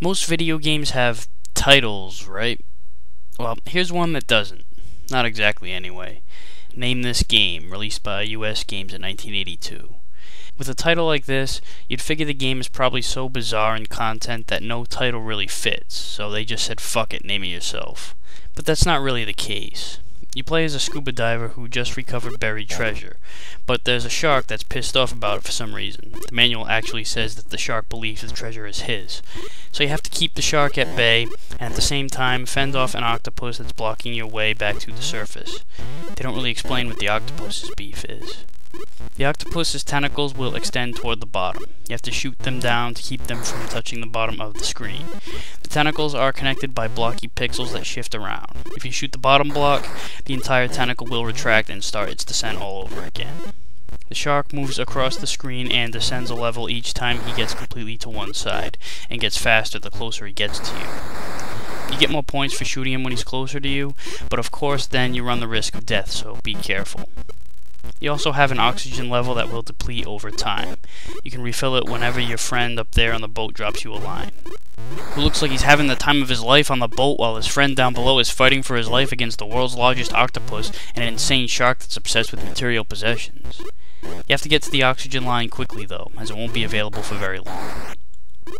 Most video games have titles, right? Well, here's one that doesn't. Not exactly, anyway. Name This Game, released by US Games in 1982. With a title like this, you'd figure the game is probably so bizarre in content that no title really fits, so they just said fuck it, name it yourself. But that's not really the case. You play as a scuba diver who just recovered buried treasure, but there's a shark that's pissed off about it for some reason. The manual actually says that the shark believes the treasure is his. So you have to keep the shark at bay, and at the same time fend off an octopus that's blocking your way back to the surface. They don't really explain what the octopus's beef is. The octopus's tentacles will extend toward the bottom. You have to shoot them down to keep them from touching the bottom of the screen. The tentacles are connected by blocky pixels that shift around. If you shoot the bottom block, the entire tentacle will retract and start its descent all over again. The shark moves across the screen and descends a level each time he gets completely to one side, and gets faster the closer he gets to you. You get more points for shooting him when he's closer to you, but of course then you run the risk of death, so be careful. You also have an oxygen level that will deplete over time. You can refill it whenever your friend up there on the boat drops you a line. Who looks like he's having the time of his life on the boat while his friend down below is fighting for his life against the world's largest octopus and an insane shark that's obsessed with material possessions. You have to get to the oxygen line quickly though, as it won't be available for very long.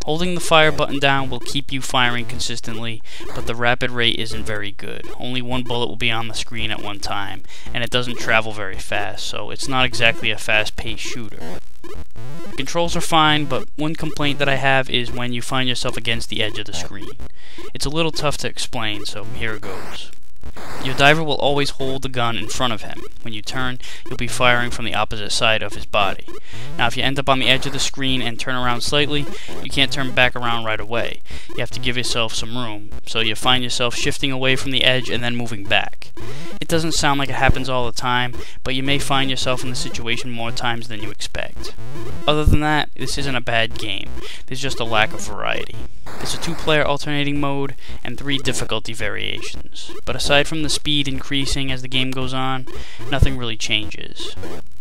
Holding the fire button down will keep you firing consistently, but the rapid rate isn't very good. Only one bullet will be on the screen at one time, and it doesn't travel very fast, so it's not exactly a fast-paced shooter. The controls are fine, but one complaint that I have is when you find yourself against the edge of the screen. It's a little tough to explain, so here it goes. Your diver will always hold the gun in front of him. When you turn, you'll be firing from the opposite side of his body. Now, if you end up on the edge of the screen and turn around slightly, you can't turn back around right away. You have to give yourself some room, so you find yourself shifting away from the edge and then moving back. It doesn't sound like it happens all the time, but you may find yourself in the situation more times than you expect. Other than that, this isn't a bad game. There's just a lack of variety. There's a two-player alternating mode and three difficulty variations. But aside from the speed increasing as the game goes on, nothing really changes.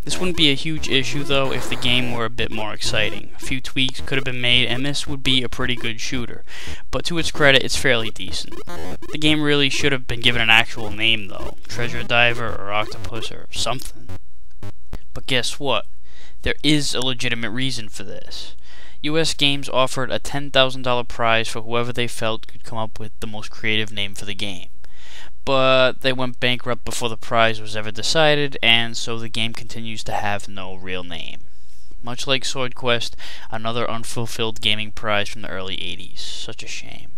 This wouldn't be a huge issue though if the game were a bit more exciting. A few tweaks could have been made and this would be a pretty good shooter, but to its credit it's fairly decent. The game really should have been given an actual name though, Treasure Diver or Octopus or something. But guess what? There is a legitimate reason for this. US Games offered a $10,000 prize for whoever they felt could come up with the most creative name for the game. But they went bankrupt before the prize was ever decided, and so the game continues to have no real name. Much like Sword Quest, another unfulfilled gaming prize from the early 80s. Such a shame.